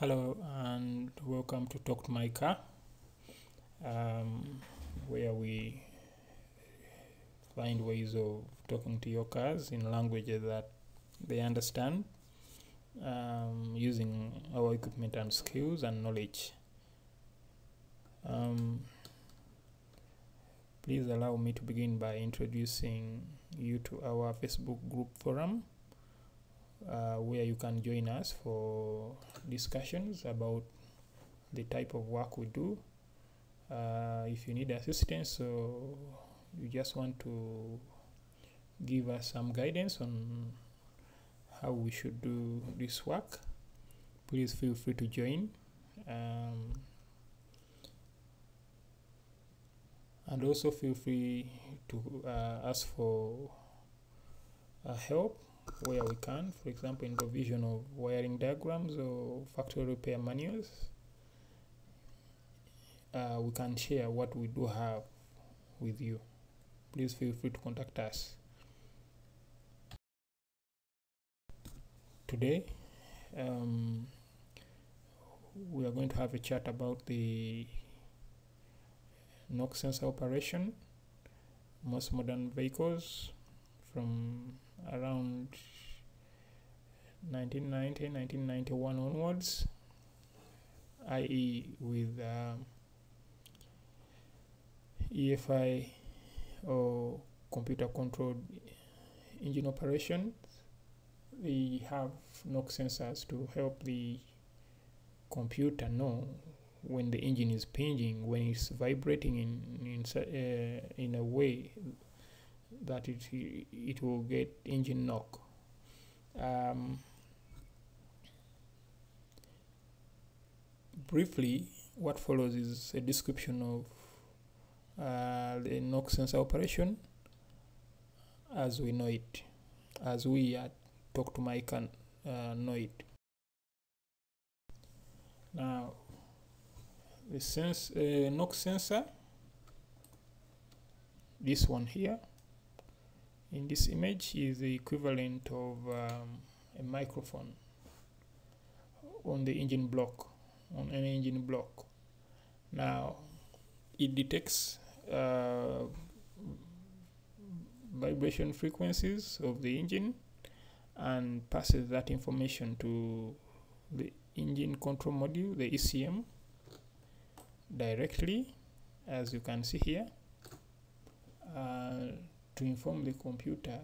Hello and welcome to Talk to My Car, um, where we find ways of talking to your cars in languages that they understand um, using our equipment and skills and knowledge. Um, please allow me to begin by introducing you to our Facebook group forum uh, where you can join us for discussions about the type of work we do. Uh, if you need assistance or you just want to give us some guidance on how we should do this work, please feel free to join. Um, and also feel free to uh, ask for uh, help where we can, for example, in revision of wiring diagrams or factory repair manuals. Uh, we can share what we do have with you. Please feel free to contact us. Today, um, we are going to have a chat about the knock sensor operation, most modern vehicles from around 1990 1991 onwards i.e. with um, EFI or computer controlled engine operations they have knock sensors to help the computer know when the engine is pinging when it's vibrating in in, uh, in a way that it it will get engine knock. Um, briefly, what follows is a description of uh, the knock sensor operation as we know it, as we at Talk to My Car can uh, know it. Now, the sense uh, knock sensor, this one here, in this image is the equivalent of um, a microphone on the engine block on an engine block. Now it detects uh, vibration frequencies of the engine and passes that information to the engine control module the ECM directly as you can see here. Uh, to inform the computer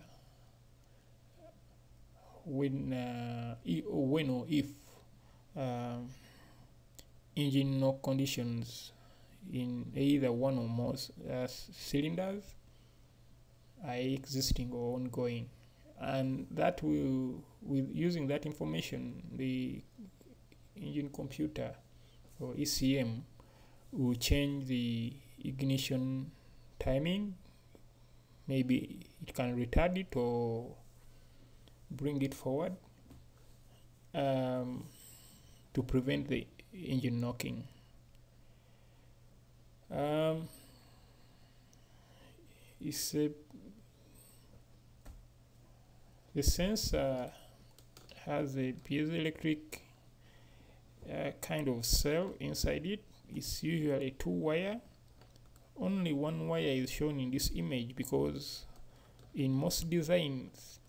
when uh, when or if um, engine knock conditions in either one or more uh, cylinders are existing or ongoing. And that will with using that information the engine computer or ECM will change the ignition timing maybe it can retard it or bring it forward um, to prevent the engine knocking. Um, it's a, the sensor has a piezoelectric uh, kind of cell inside it. It's usually two wire only one wire is shown in this image because in most designs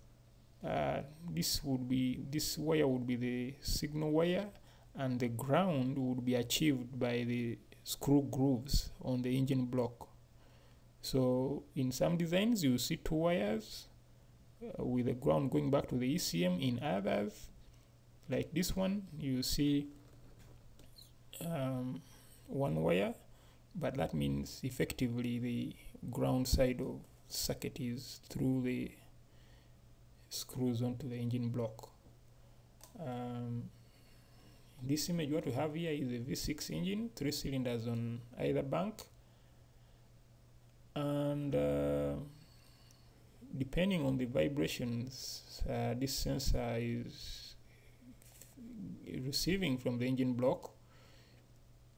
uh, this would be this wire would be the signal wire and the ground would be achieved by the screw grooves on the engine block. So in some designs you see two wires uh, with the ground going back to the ECM in others like this one you see um, one wire but that means effectively the ground side of circuit is through the screws onto the engine block. Um, this image what we have here is a V6 engine three cylinders on either bank. And uh, depending on the vibrations uh, this sensor is receiving from the engine block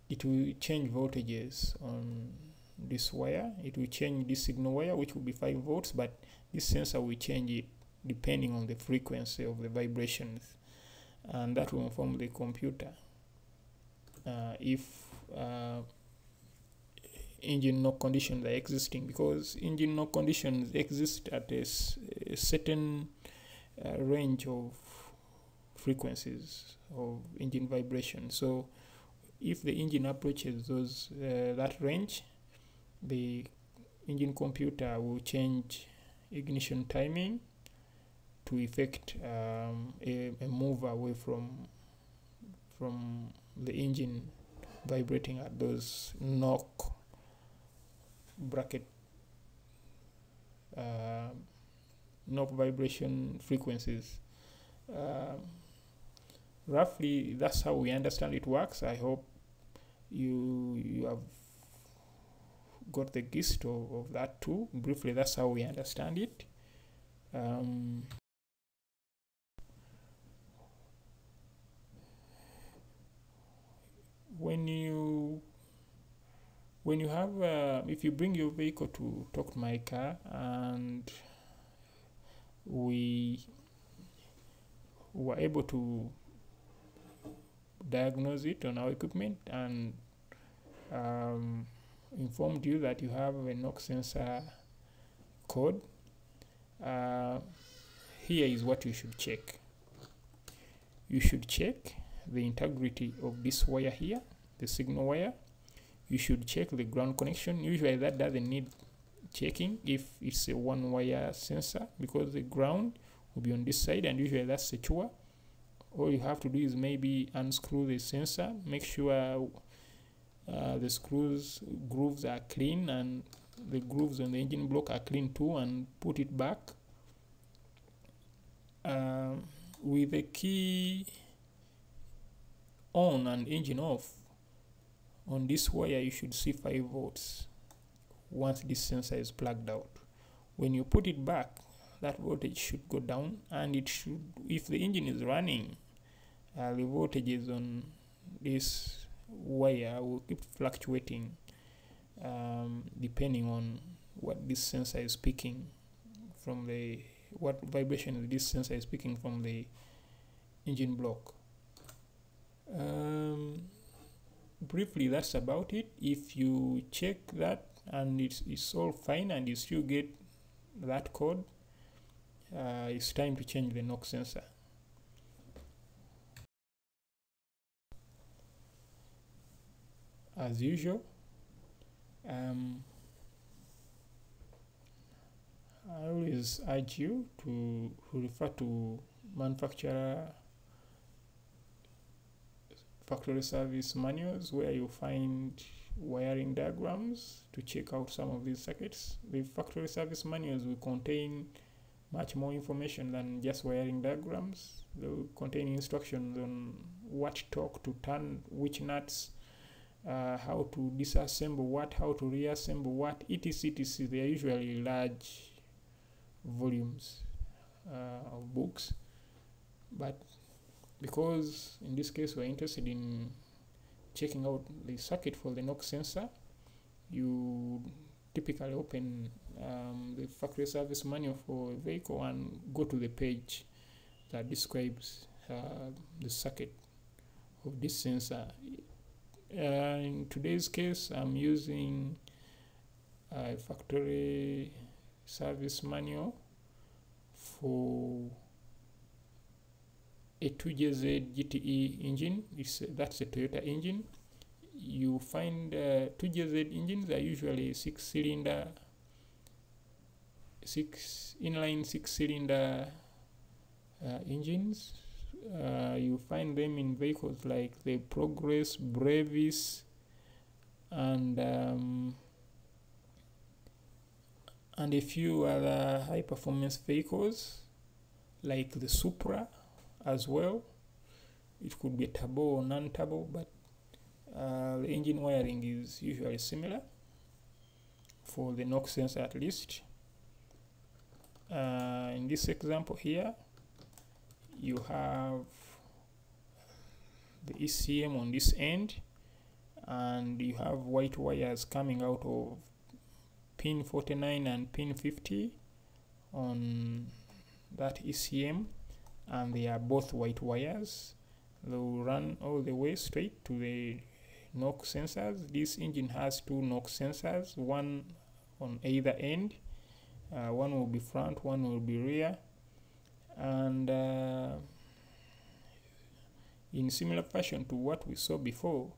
it will change voltages on this wire it will change this signal wire which will be 5 volts but this sensor will change it depending on the frequency of the vibrations. And that will inform the computer. Uh, if uh, engine knock conditions are existing because engine knock conditions exist at a, certain uh, range of frequencies of engine vibration. So if the engine approaches those uh, that range the engine computer will change ignition timing to effect um, a, a move away from from the engine vibrating at those knock bracket uh, knock vibration frequencies. Uh, roughly, that's how we understand it works. I hope you you have got the gist of, of that too. Briefly, that's how we understand it. Um, when you when you have uh, if you bring your vehicle to talk to my car and we were able to diagnose it on our equipment and um, informed you that you have a knock sensor code. Uh, here is what you should check. You should check the integrity of this wire here the signal wire. You should check the ground connection. Usually that doesn't need checking if it's a one wire sensor because the ground will be on this side and usually that's secure. All you have to do is maybe unscrew the sensor make sure uh, the screws grooves are clean and the grooves on the engine block are clean too and put it back. Um, with the key on and engine off on this wire you should see 5 volts once this sensor is plugged out. When you put it back that voltage should go down and it should if the engine is running uh, the voltages on this wire will keep fluctuating um, depending on what this sensor is picking from the what vibration this sensor is picking from the engine block. Um, briefly that's about it. If you check that and it's, it's all fine and you still get that code uh, it's time to change the knock sensor as usual um, I always urge you to refer to manufacturer factory service manuals where you find wiring diagrams to check out some of these circuits. The factory service manuals will contain much more information than just wiring diagrams. They will contain instructions on what torque to turn, which nuts, uh, how to disassemble what, how to reassemble what, etc. etc. They are usually large volumes uh, of books, but because in this case we're interested in checking out the circuit for the knock sensor you typically open um, the factory service manual for a vehicle and go to the page that describes uh, the circuit of this sensor uh, in today's case I'm using a factory service manual for a 2JZ GTE engine. It's, that's a Toyota engine. You find uh, 2JZ engines are usually six cylinder, six inline six cylinder uh, engines. Uh, you find them in vehicles like the Progress, Brevis, and um, and a few other high performance vehicles like the Supra as well. It could be turbo or non-turbo but uh, the engine wiring is usually similar for the knock sensor at least. Uh, in this example here you have the ECM on this end and you have white wires coming out of pin 49 and pin 50 on that ECM and they are both white wires. They will run all the way straight to the knock sensors. This engine has two knock sensors one on either end uh, one will be front one will be rear and uh, in similar fashion to what we saw before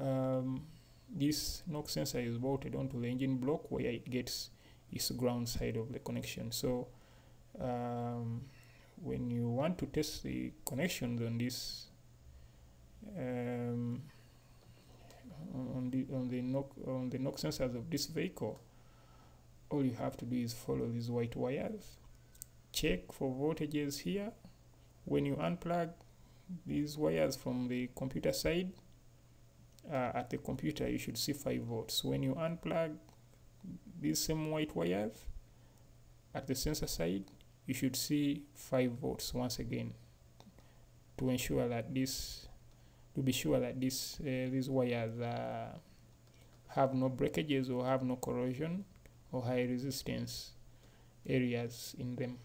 um, this knock sensor is bolted onto the engine block where it gets its ground side of the connection. So um, when you want to test the connections on this um, on the on the knock on the knock sensors of this vehicle all you have to do is follow these white wires check for voltages here. When you unplug these wires from the computer side uh, at the computer you should see 5 volts. When you unplug these same white wires at the sensor side you should see 5 volts once again to ensure that this to be sure that this uh, these wires uh, have no breakages or have no corrosion or high resistance areas in them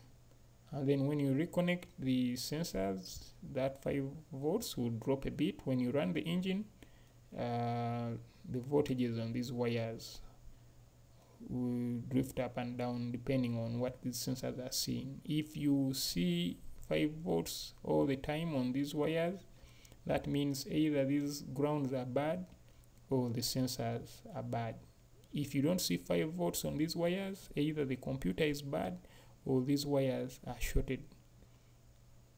and then when you reconnect the sensors that 5 volts will drop a bit. When you run the engine uh, the voltages on these wires will drift up and down depending on what these sensors are seeing. If you see 5 volts all the time on these wires that means either these grounds are bad or the sensors are bad. If you don't see 5 volts on these wires either the computer is bad or these wires are shorted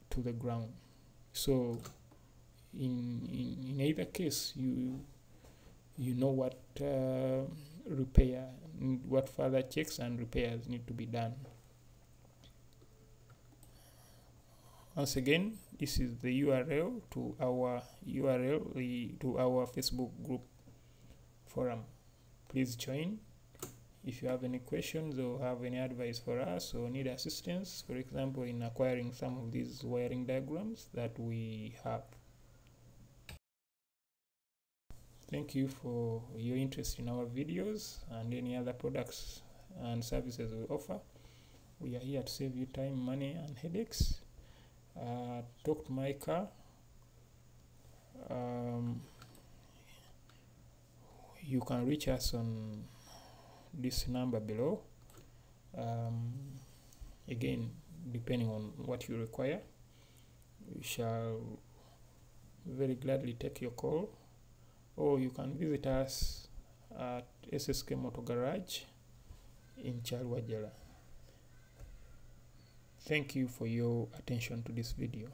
to the ground. So in, in, in either case you you know what uh, repair what further checks and repairs need to be done. Once again this is the url to our url to our facebook group forum. Please join if you have any questions or have any advice for us or need assistance for example in acquiring some of these wiring diagrams that we have. Thank you for your interest in our videos and any other products and services we offer. We are here to save you time money and headaches. Uh, talk to um, you can reach us on this number below um, again depending on what you require we shall very gladly take your call or you can visit us at SSK Motor Garage in Chalwajala. Thank you for your attention to this video.